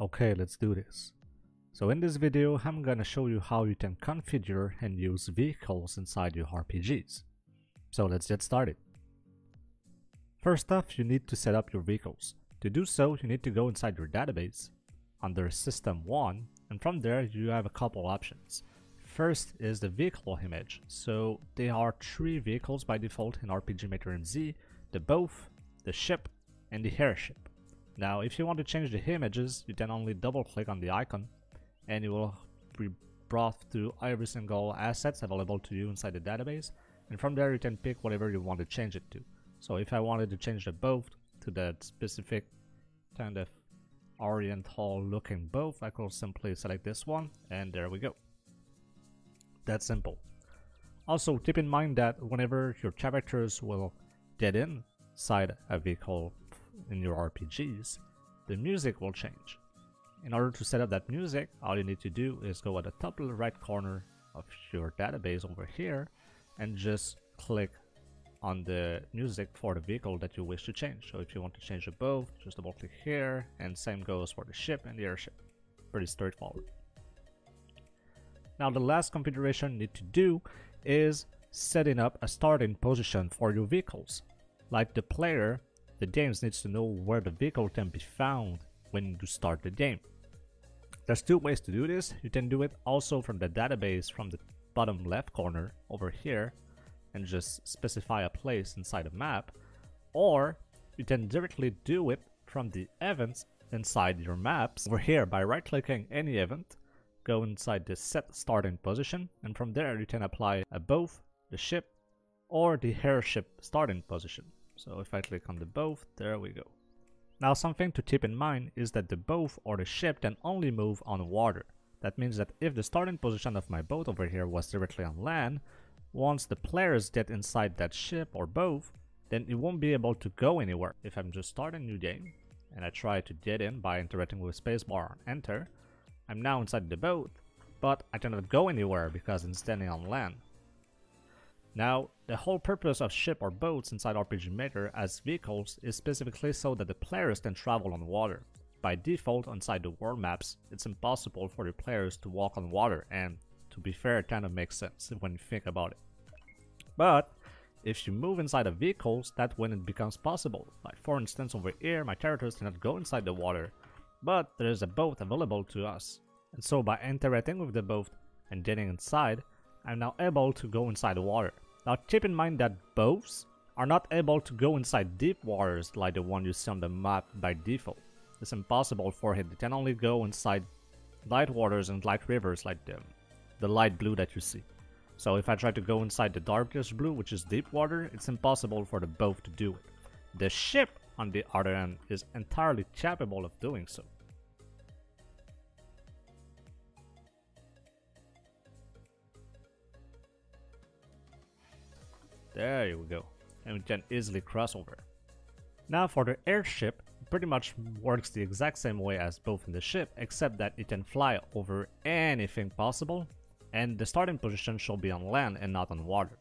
Okay, let's do this. So in this video, I'm gonna show you how you can configure and use vehicles inside your RPGs. So let's get started. First off, you need to set up your vehicles. To do so, you need to go inside your database, under System 1, and from there you have a couple options. First is the vehicle image. So there are three vehicles by default in RPG Maker MZ, the boat, the ship, and the airship. Now if you want to change the images, you can only double click on the icon and you will be brought to every single assets available to you inside the database and from there you can pick whatever you want to change it to. So if I wanted to change the boat to that specific kind of oriental looking boat, I could simply select this one and there we go. That simple. Also keep in mind that whenever your characters will get inside a vehicle in your RPGs, the music will change. In order to set up that music, all you need to do is go at the top right corner of your database over here and just click on the music for the vehicle that you wish to change. So if you want to change the boat, just double click here and same goes for the ship and the airship. Pretty straightforward. Now the last configuration you need to do is setting up a starting position for your vehicles. Like the player, the game needs to know where the vehicle can be found when you start the game. There's two ways to do this. You can do it also from the database from the bottom left corner over here and just specify a place inside a map or you can directly do it from the events inside your maps over here by right clicking any event go inside the set starting position and from there you can apply a boat the ship or the airship starting position so if I click on the boat there we go now something to keep in mind is that the boat or the ship can only move on water that means that if the starting position of my boat over here was directly on land once the players get inside that ship or boat, then it won't be able to go anywhere. If I'm just starting a new game, and I try to get in by interacting with spacebar and enter, I'm now inside the boat, but I cannot go anywhere because I'm standing on land. Now, the whole purpose of ship or boats inside RPG Maker as vehicles is specifically so that the players can travel on water. By default, inside the world maps, it's impossible for the players to walk on water and to be fair, it kind of makes sense when you think about it. But if you move inside of vehicles, that's when it becomes possible. Like for instance over here, my characters cannot go inside the water, but there is a boat available to us. And so by interacting with the boat and getting inside, I'm now able to go inside the water. Now keep in mind that boats are not able to go inside deep waters like the one you see on the map by default. It's impossible for it, it can only go inside light waters and light rivers like them the light blue that you see. So if I try to go inside the darkest blue, which is deep water, it's impossible for the boat to do it. The ship, on the other hand, is entirely capable of doing so. There you go. And we can easily cross over. Now for the airship, pretty much works the exact same way as both in the ship, except that it can fly over anything possible, and the starting position should be on land and not on water.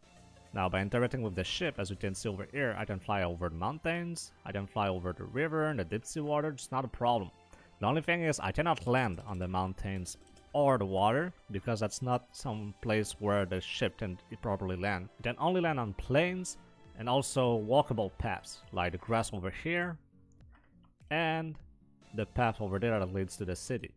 Now by interacting with the ship, as you can see over here, I can fly over the mountains, I can fly over the river and the deep sea water, it's not a problem. The only thing is I cannot land on the mountains or the water, because that's not some place where the ship can properly land. It can only land on plains and also walkable paths, like the grass over here, and the path over there that leads to the city.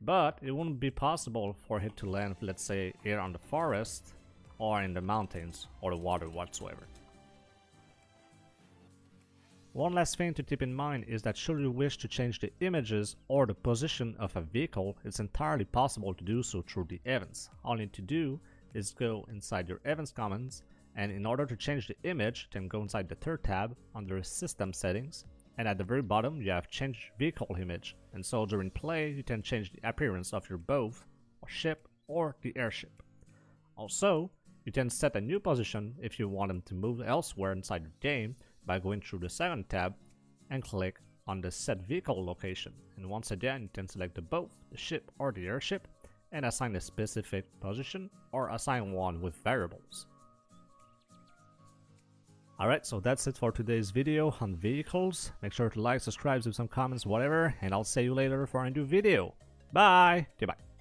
But it wouldn't be possible for it to land, let's say, here on the forest, or in the mountains, or the water whatsoever. One last thing to keep in mind is that should you wish to change the images or the position of a vehicle, it's entirely possible to do so through the events. All you need to do is go inside your events commands and in order to change the image, then go inside the third tab under system settings and at the very bottom you have change vehicle image and so during play you can change the appearance of your boat or ship or the airship. Also, you can set a new position if you want them to move elsewhere inside the game by going through the second tab and click on the set vehicle location and once again you can select the boat, the ship or the airship and assign a specific position or assign one with variables. Alright, so that's it for today's video on vehicles. Make sure to like, subscribe, leave some comments, whatever, and I'll see you later for a new video. Bye! Goodbye.